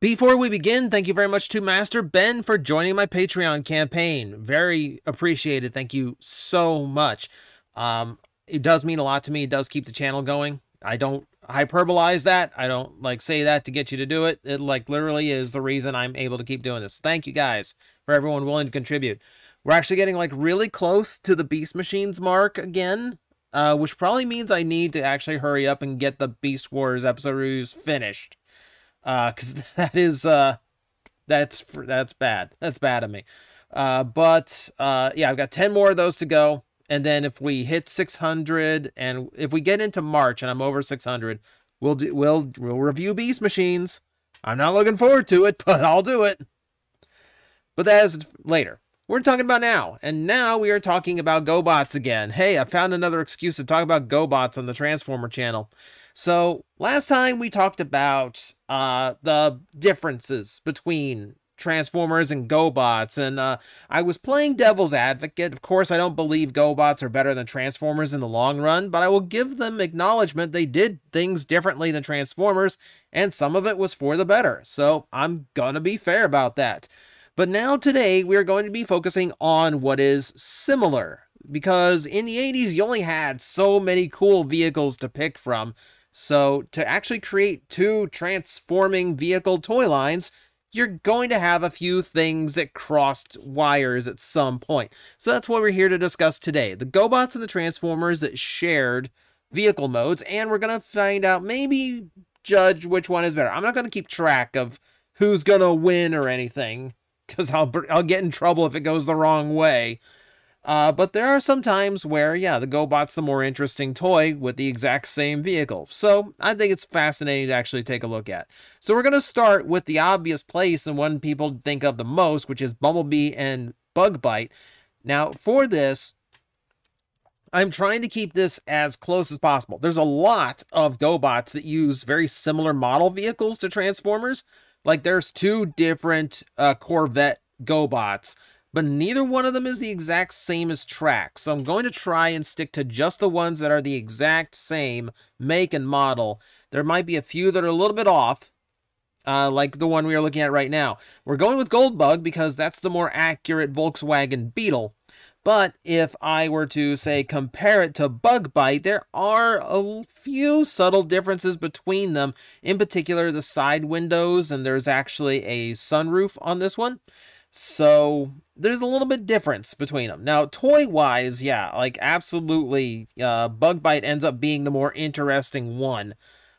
Before we begin, thank you very much to Master Ben for joining my Patreon campaign. Very appreciated. Thank you so much. Um, it does mean a lot to me. It does keep the channel going. I don't hyperbolize that. I don't like say that to get you to do it. It like literally is the reason I'm able to keep doing this. Thank you guys for everyone willing to contribute. We're actually getting like really close to the Beast Machines mark again, uh, which probably means I need to actually hurry up and get the Beast Wars episode finished. Uh, cause that is, uh, that's, that's bad. That's bad of me. Uh, but, uh, yeah, I've got 10 more of those to go. And then if we hit 600 and if we get into March and I'm over 600, we'll do, we'll, we'll review Beast Machines. I'm not looking forward to it, but I'll do it. But that is later. We're talking about now. And now we are talking about GoBots again. Hey, I found another excuse to talk about GoBots on the Transformer channel. So last time we talked about uh, the differences between Transformers and GoBots, and uh, I was playing devil's advocate. Of course, I don't believe GoBots are better than Transformers in the long run, but I will give them acknowledgement they did things differently than Transformers, and some of it was for the better. So I'm gonna be fair about that. But now today we are going to be focusing on what is similar, because in the 80s you only had so many cool vehicles to pick from. So to actually create two transforming vehicle toy lines, you're going to have a few things that crossed wires at some point. So that's what we're here to discuss today. The GoBots and the Transformers that shared vehicle modes, and we're going to find out, maybe judge which one is better. I'm not going to keep track of who's going to win or anything, because I'll, I'll get in trouble if it goes the wrong way. Uh, but there are some times where, yeah, the GoBot's the more interesting toy with the exact same vehicle. So I think it's fascinating to actually take a look at. So we're going to start with the obvious place and one people think of the most, which is Bumblebee and Bug Bite. Now, for this, I'm trying to keep this as close as possible. There's a lot of GoBots that use very similar model vehicles to Transformers. Like there's two different uh, Corvette GoBots but neither one of them is the exact same as track. So I'm going to try and stick to just the ones that are the exact same make and model. There might be a few that are a little bit off, uh, like the one we are looking at right now. We're going with Goldbug because that's the more accurate Volkswagen Beetle. But if I were to, say, compare it to Bug Bite, there are a few subtle differences between them. In particular, the side windows, and there's actually a sunroof on this one. So there's a little bit difference between them. Now, toy wise, yeah, like absolutely, uh, Bug Bite ends up being the more interesting one.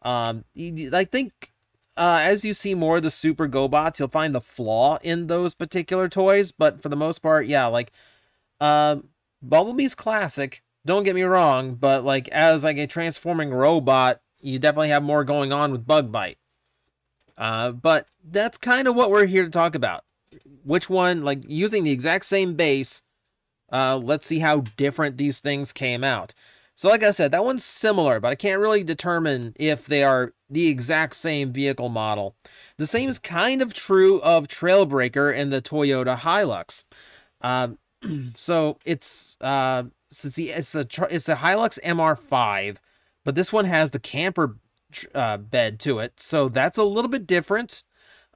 Um, I think uh, as you see more of the Super GoBots, you'll find the flaw in those particular toys. But for the most part, yeah, like uh, Bumblebee's classic. Don't get me wrong, but like as like a transforming robot, you definitely have more going on with Bug Bite. Uh, but that's kind of what we're here to talk about which one, like using the exact same base, uh, let's see how different these things came out. So like I said, that one's similar, but I can't really determine if they are the exact same vehicle model. The same is kind of true of Trailbreaker and the Toyota Hilux. Uh, so it's uh, it's the it's the it's the Hilux MR5, but this one has the camper uh, bed to it, so that's a little bit different.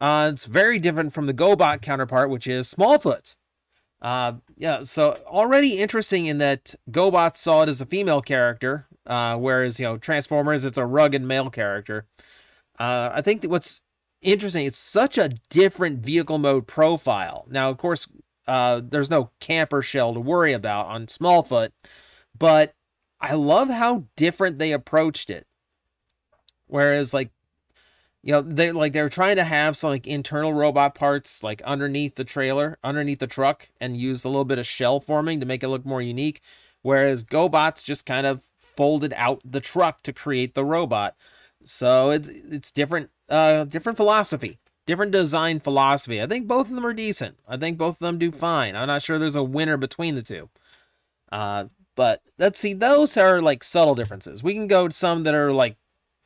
Uh, it's very different from the GoBot counterpart, which is Smallfoot. Uh, yeah, so already interesting in that GoBot saw it as a female character, uh, whereas, you know, Transformers, it's a rugged male character. Uh, I think that what's interesting, it's such a different vehicle mode profile. Now, of course, uh, there's no camper shell to worry about on Smallfoot, but I love how different they approached it. Whereas, like, you know they like they're trying to have some like internal robot parts like underneath the trailer underneath the truck and use a little bit of shell forming to make it look more unique whereas gobots just kind of folded out the truck to create the robot. So it's it's different uh different philosophy different design philosophy. I think both of them are decent. I think both of them do fine. I'm not sure there's a winner between the two. Uh but let's see those are like subtle differences. We can go to some that are like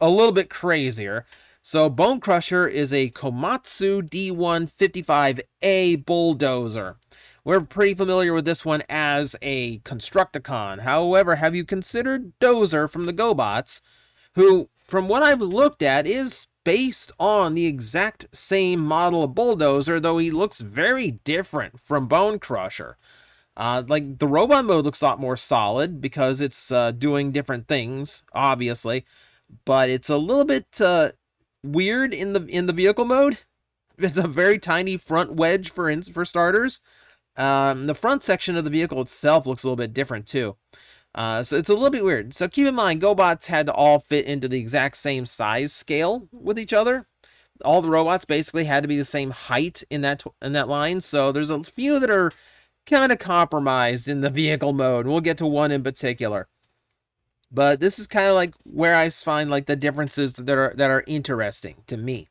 a little bit crazier so Bonecrusher is a Komatsu D155A bulldozer. We're pretty familiar with this one as a Constructicon. However, have you considered Dozer from the GoBots, who, from what I've looked at, is based on the exact same model of Bulldozer, though he looks very different from Bonecrusher. Uh, like the robot mode looks a lot more solid because it's uh, doing different things, obviously, but it's a little bit uh, weird in the in the vehicle mode. It's a very tiny front wedge for for starters. Um, the front section of the vehicle itself looks a little bit different too. Uh, so it's a little bit weird. So keep in mind, GoBots had to all fit into the exact same size scale with each other. All the robots basically had to be the same height in that in that line. So there's a few that are kind of compromised in the vehicle mode. We'll get to one in particular. But this is kind of like where I find like the differences that are that are interesting to me.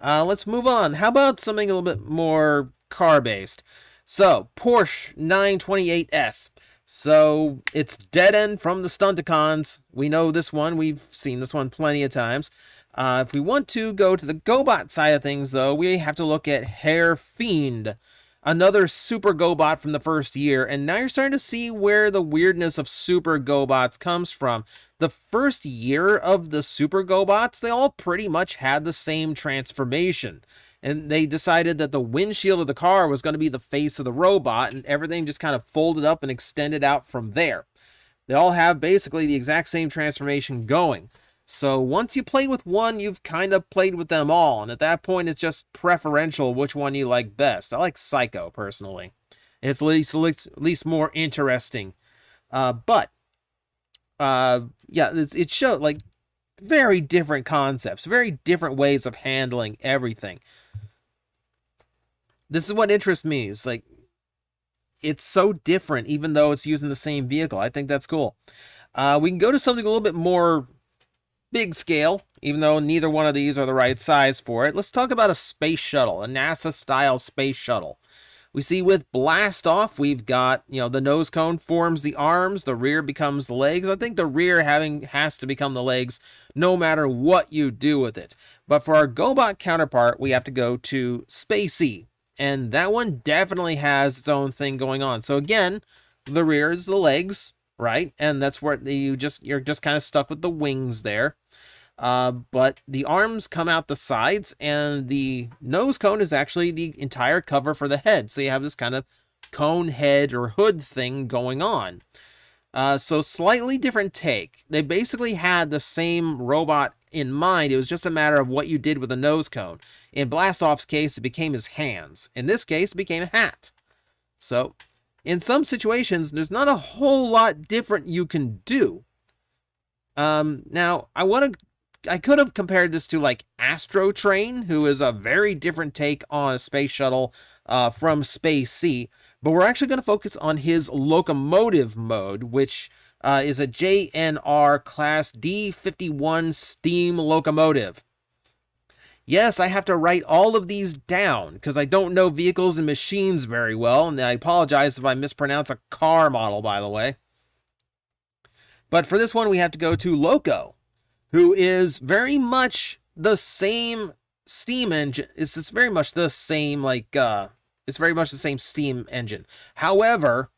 Uh, let's move on. How about something a little bit more car-based? So, Porsche 928S. So, it's dead end from the Stunticons. We know this one. We've seen this one plenty of times. Uh, if we want to go to the GoBot side of things, though, we have to look at Herr Fiend another Super GoBot from the first year, and now you're starting to see where the weirdness of Super GoBots comes from. The first year of the Super GoBots, they all pretty much had the same transformation. And they decided that the windshield of the car was going to be the face of the robot, and everything just kind of folded up and extended out from there. They all have basically the exact same transformation going. So once you play with one, you've kind of played with them all. And at that point, it's just preferential which one you like best. I like Psycho, personally. It's at least, at least more interesting. Uh, but, uh, yeah, it's, it showed, like, very different concepts, very different ways of handling everything. This is what interests me. It's like, it's so different, even though it's using the same vehicle. I think that's cool. Uh, we can go to something a little bit more big scale, even though neither one of these are the right size for it. Let's talk about a space shuttle, a NASA-style space shuttle. We see with blast off, we've got, you know, the nose cone forms the arms, the rear becomes the legs. I think the rear having has to become the legs no matter what you do with it. But for our GoBot counterpart, we have to go to Spay-C. And that one definitely has its own thing going on. So again, the rear is the legs, right? And that's where you just you're just kind of stuck with the wings there. Uh, but the arms come out the sides, and the nose cone is actually the entire cover for the head. So you have this kind of cone head or hood thing going on. Uh, so slightly different take. They basically had the same robot in mind. It was just a matter of what you did with the nose cone. In Blastoff's case, it became his hands. In this case, it became a hat. So in some situations, there's not a whole lot different you can do. Um, now, I want to I could have compared this to like Astrotrain, who is a very different take on a space shuttle uh, from Spay-C, but we're actually going to focus on his locomotive mode, which uh, is a JNR Class D51 steam locomotive. Yes, I have to write all of these down because I don't know vehicles and machines very well, and I apologize if I mispronounce a car model, by the way. But for this one, we have to go to Loco who is very much the same steam engine. It's, it's very much the same, like, uh, it's very much the same steam engine. However,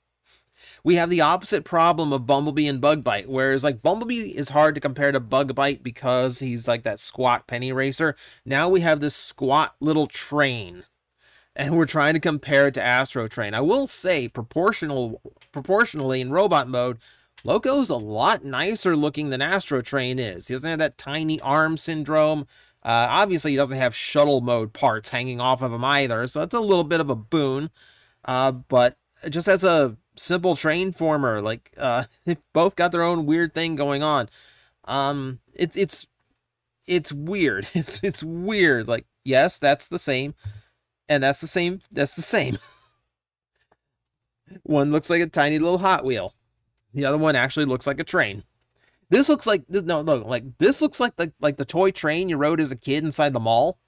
we have the opposite problem of Bumblebee and Bug Bite, whereas like Bumblebee is hard to compare to Bug Bite because he's like that squat penny racer. Now we have this squat little train, and we're trying to compare it to Astrotrain. I will say, proportional, proportionally in robot mode, Loco's a lot nicer looking than Astrotrain is. He doesn't have that tiny arm syndrome. Uh, obviously, he doesn't have shuttle mode parts hanging off of him either, so that's a little bit of a boon. Uh, but just as a simple train former, like uh, both got their own weird thing going on. Um, it's it's it's weird. It's it's weird. Like yes, that's the same, and that's the same. That's the same. One looks like a tiny little Hot Wheel. The other one actually looks like a train. This looks like this. No, look like this looks like the like the toy train you rode as a kid inside the mall.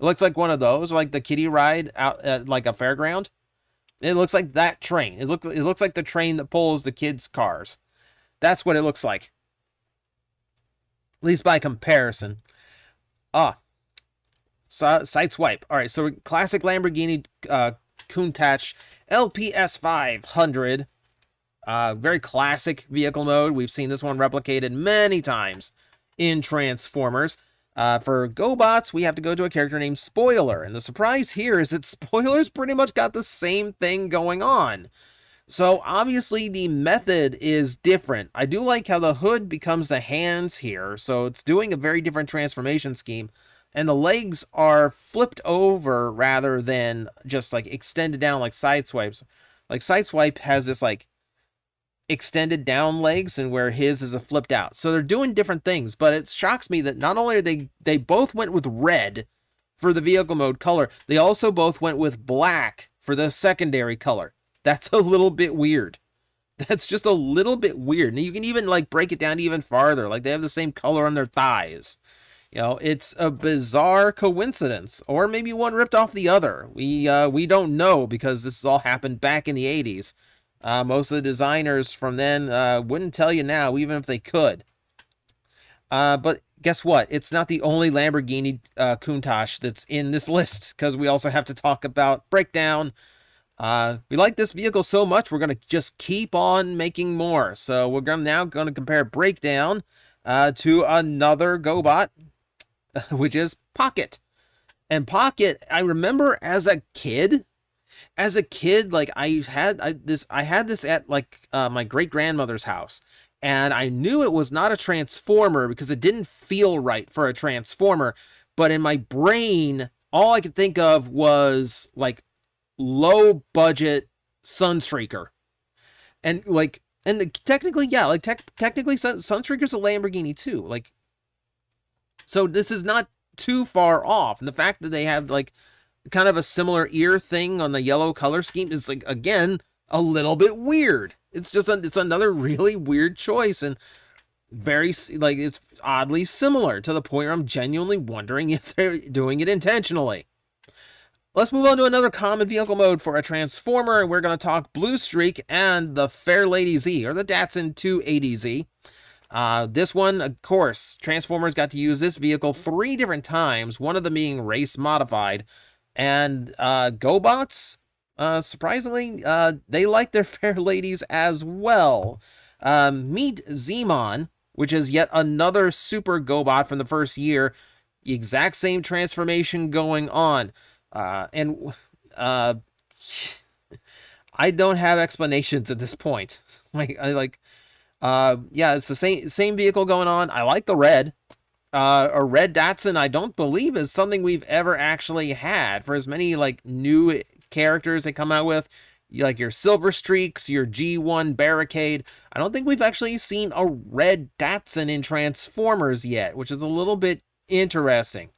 It looks like one of those, like the kiddie ride out at like a fairground. It looks like that train. It looks it looks like the train that pulls the kids' cars. That's what it looks like. At least by comparison. Ah. Sideswipe. All right, so classic Lamborghini uh, Countach LPS 500 uh, very classic vehicle mode. We've seen this one replicated many times in Transformers. Uh, for GoBots, we have to go to a character named Spoiler, and the surprise here is that Spoiler's pretty much got the same thing going on. So obviously the method is different. I do like how the hood becomes the hands here, so it's doing a very different transformation scheme. And the legs are flipped over rather than just like extended down like Sideswipes. Like Sideswipe has this like extended down legs and where his is a flipped out. So they're doing different things, but it shocks me that not only are they they both went with red for the vehicle mode color, they also both went with black for the secondary color. That's a little bit weird. That's just a little bit weird. And you can even like break it down even farther. Like they have the same color on their thighs. You know, it's a bizarre coincidence, or maybe one ripped off the other. We uh, we don't know because this all happened back in the 80s. Uh, most of the designers from then uh, wouldn't tell you now, even if they could. Uh, but guess what? It's not the only Lamborghini uh, Countach that's in this list, because we also have to talk about Breakdown, uh, we like this vehicle so much, we're going to just keep on making more. So we're gonna, now going to compare Breakdown uh, to another GoBot, which is Pocket. And Pocket, I remember as a kid, as a kid, like I had I, this, I had this at like uh, my great grandmother's house, and I knew it was not a transformer because it didn't feel right for a transformer. But in my brain, all I could think of was like low budget Sunstreaker. And like and the, technically yeah, like te- technically Sun- Sunstreaker's a Lamborghini too. Like so this is not too far off. And the fact that they have like kind of a similar ear thing on the yellow color scheme is like again a little bit weird. It's just a, it's another really weird choice and very like it's oddly similar to the point where I'm genuinely wondering if they're doing it intentionally. Let's move on to another common vehicle mode for a Transformer, and we're going to talk Blue Streak and the Fairlady Z, or the Datsun 280Z. Uh, this one, of course, Transformers got to use this vehicle three different times, one of them being race modified. And uh, GoBots, uh, surprisingly, uh, they like their fair ladies as well. Um, meet Zeemon, which is yet another super GoBot from the first year. The exact same transformation going on. Uh, and uh, I don't have explanations at this point. Like, I like, uh, yeah, it's the same same vehicle going on. I like the red. Uh, a red Datsun, I don't believe is something we've ever actually had. For as many like new characters they come out with, like your Silver Streaks, your G1 Barricade, I don't think we've actually seen a red Datsun in Transformers yet, which is a little bit interesting.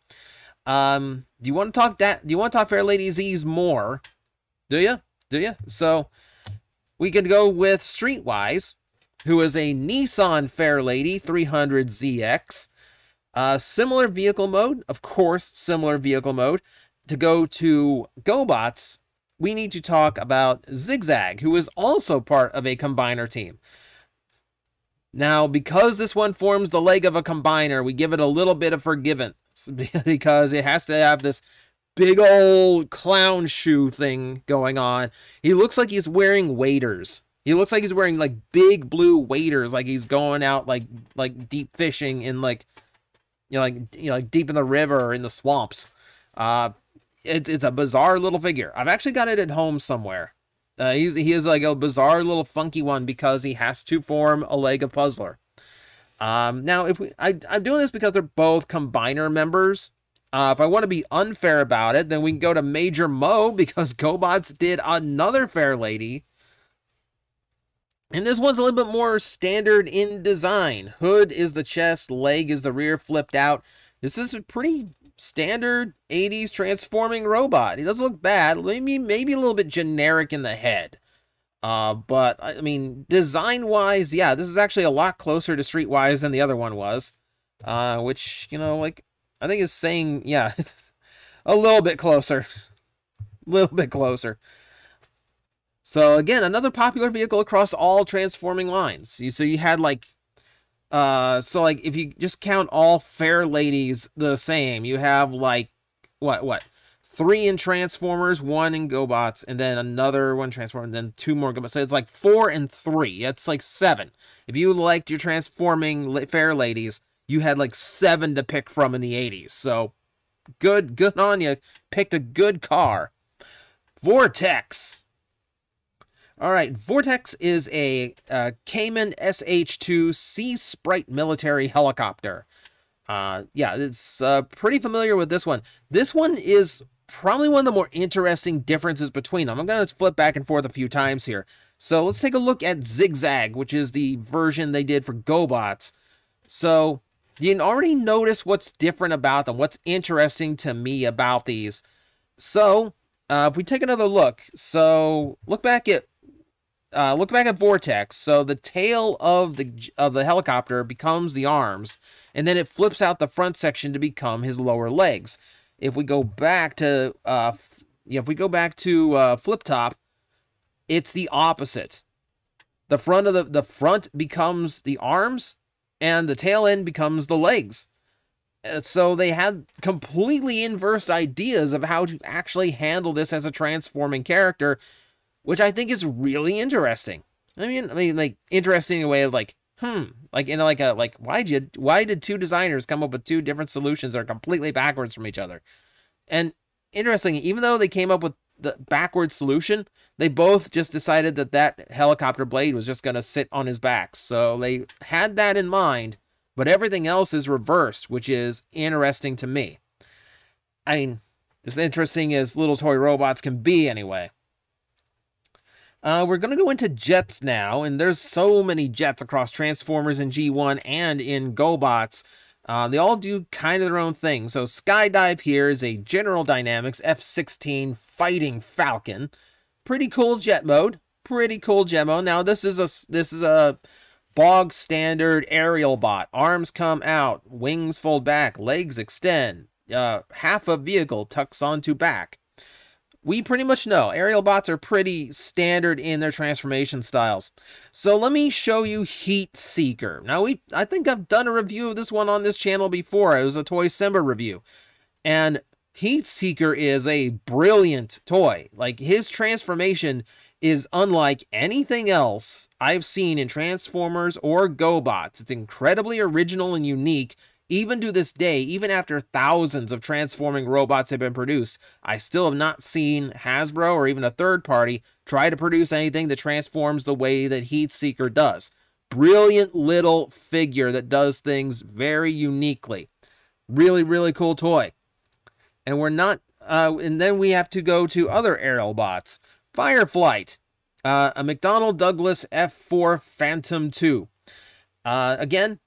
Um, do you want to talk that? Do you want to talk Fairlady Z's more? Do you? Do you? So we can go with Streetwise, who is a Nissan Fairlady 300ZX. Uh, similar vehicle mode, of course, similar vehicle mode. To go to GoBots, we need to talk about Zigzag, who is also part of a combiner team. Now, because this one forms the leg of a combiner, we give it a little bit of forgiveness because it has to have this big old clown shoe thing going on. He looks like he's wearing waders. He looks like he's wearing like big blue waders, like he's going out like like deep fishing in like you know like you know like deep in the river or in the swamps. Uh, it's it's a bizarre little figure. I've actually got it at home somewhere. Uh, he's he is like a bizarre little funky one because he has to form a leg of Puzzler. Um, now, if we, I, I'm doing this because they're both combiner members. Uh, if I want to be unfair about it, then we can go to Major Mo because GoBots did another Fairlady. And this one's a little bit more standard in design. Hood is the chest, leg is the rear flipped out. This is a pretty standard 80s transforming robot. He doesn't look bad. Maybe, maybe a little bit generic in the head. Uh, but I mean, design wise, yeah, this is actually a lot closer to Streetwise than the other one was. Uh, which, you know, like, I think is saying, yeah, a little bit closer. A little bit closer. So again, another popular vehicle across all transforming lines. So you had like, uh, so like if you just count all fair ladies the same, you have like, what, what? three in Transformers, one in GoBots, and then another one Transformers, and then two more GoBots. So it's like four and three. It's like seven. If you liked your transforming fair ladies, you had like seven to pick from in the 80s. So good, good on you. Picked a good car. Vortex. All right, Vortex is a, a Kaman SH-2 Sea Sprite military helicopter. Uh, yeah, it's uh, pretty familiar with this one. This one is probably one of the more interesting differences between them. I'm going to flip back and forth a few times here. So let's take a look at Zigzag, which is the version they did for GoBots. So you can already notice what's different about them, what's interesting to me about these. So uh, if we take another look, so look back at uh, look back at Vortex. So the tail of the of the helicopter becomes the arms, and then it flips out the front section to become his lower legs. If we go back to uh, if we go back to uh, flip top, it's the opposite. The front of the the front becomes the arms, and the tail end becomes the legs. Uh, so they had completely inverse ideas of how to actually handle this as a transforming character which I think is really interesting. I mean, I mean, like interesting in a way of like, hmm, like in like a like, why did you, why did two designers come up with two different solutions that are completely backwards from each other? And interesting, even though they came up with the backwards solution, they both just decided that that helicopter blade was just going to sit on his back. So they had that in mind, but everything else is reversed, which is interesting to me. I mean, as interesting as little toy robots can be, anyway. Uh, we're going to go into jets now, and there's so many jets across Transformers in G1 and in GoBots. Uh, they all do kind of their own thing. So Skydive here is a General Dynamics F-16 Fighting Falcon. Pretty cool jet mode. Pretty cool mode. Now this is a this is a bog standard Aerialbot. Arms come out, wings fold back, legs extend. Uh, half a vehicle tucks onto back we pretty much know Aerialbots are pretty standard in their transformation styles. So let me show you Heat Seeker. Now we I think I've done a review of this one on this channel before. It was a Toy Simba review. And Heat Seeker is a brilliant toy. Like his transformation is unlike anything else I've seen in Transformers or GoBots. It's incredibly original and unique even to this day, even after thousands of transforming robots have been produced, I still have not seen Hasbro or even a third party try to produce anything that transforms the way that Heat Seeker does. Brilliant little figure that does things very uniquely. Really, really cool toy. And we're not, uh, and then we have to go to other Aerialbots. Fireflight, uh, a McDonnell Douglas F4 Phantom 2. Uh, again,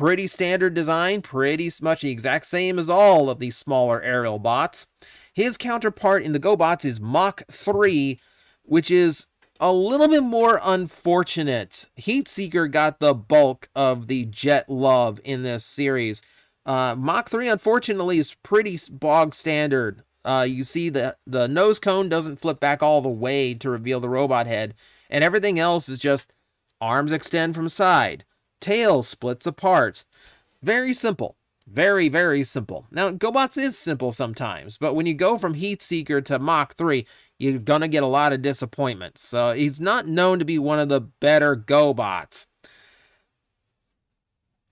Pretty standard design, pretty much the exact same as all of these smaller Aerialbots. His counterpart in the GoBots is Mach 3, which is a little bit more unfortunate. Heatseeker got the bulk of the jet love in this series. Uh, Mach 3, unfortunately, is pretty bog standard. Uh, you see the, the nose cone doesn't flip back all the way to reveal the robot head, and everything else is just arms extend from side, tail splits apart. Very simple. Very, very simple. Now, GoBots is simple sometimes, but when you go from Heatseeker to Mach 3, you're going to get a lot of disappointments. So he's not known to be one of the better GoBots.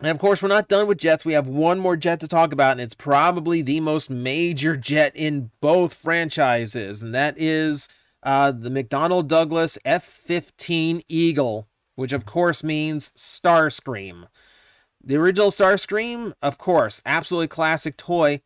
And of course, we're not done with jets. We have one more jet to talk about, and it's probably the most major jet in both franchises, and that is uh, the McDonnell Douglas F 15 Eagle which of course means Starscream. The original Starscream, of course, absolutely classic toy,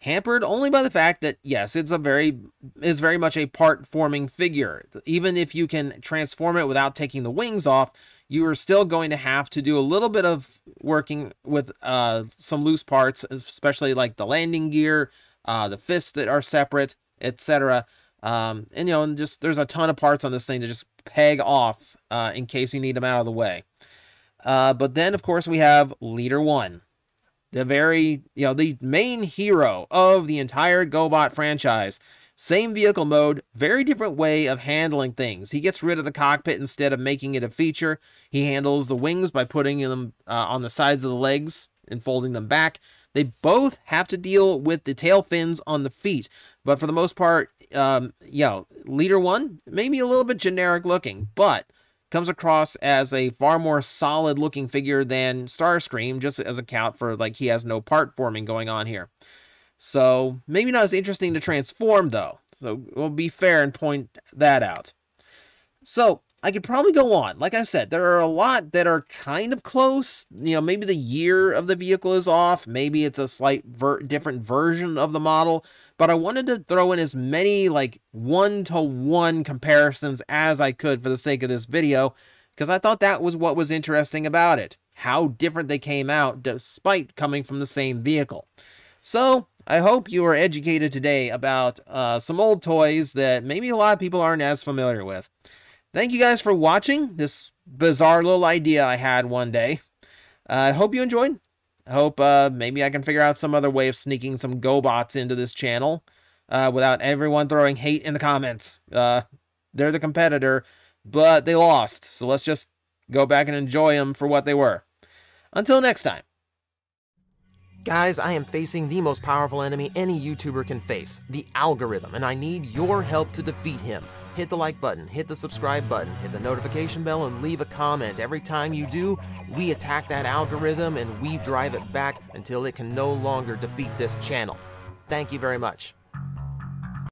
hampered only by the fact that yes, it's a very is very much a part forming figure. Even if you can transform it without taking the wings off, you are still going to have to do a little bit of working with uh, some loose parts, especially like the landing gear, uh, the fists that are separate, etc. Um, and you know, and just there's a ton of parts on this thing to just peg off uh, in case you need them out of the way. Uh, but then, of course, we have Leader One, the very, you know, the main hero of the entire GoBot franchise. Same vehicle mode, very different way of handling things. He gets rid of the cockpit instead of making it a feature. He handles the wings by putting them uh, on the sides of the legs and folding them back. They both have to deal with the tail fins on the feet, but for the most part, um, you know, leader one, maybe a little bit generic looking, but comes across as a far more solid looking figure than Starscream, just as a count for like he has no part forming going on here. So maybe not as interesting to transform though. So we'll be fair and point that out. So I could probably go on. Like I said, there are a lot that are kind of close. You know, maybe the year of the vehicle is off. Maybe it's a slight ver different version of the model. But I wanted to throw in as many like one-to-one -one comparisons as I could for the sake of this video. Because I thought that was what was interesting about it. How different they came out despite coming from the same vehicle. So, I hope you are educated today about uh, some old toys that maybe a lot of people aren't as familiar with. Thank you guys for watching this bizarre little idea I had one day. I uh, hope you enjoyed. I hope uh, maybe I can figure out some other way of sneaking some GoBots into this channel uh, without everyone throwing hate in the comments. Uh, they're the competitor, but they lost, so let's just go back and enjoy them for what they were. Until next time. Guys, I am facing the most powerful enemy any YouTuber can face, the algorithm, and I need your help to defeat him hit the like button, hit the subscribe button, hit the notification bell, and leave a comment. Every time you do, we attack that algorithm and we drive it back until it can no longer defeat this channel. Thank you very much.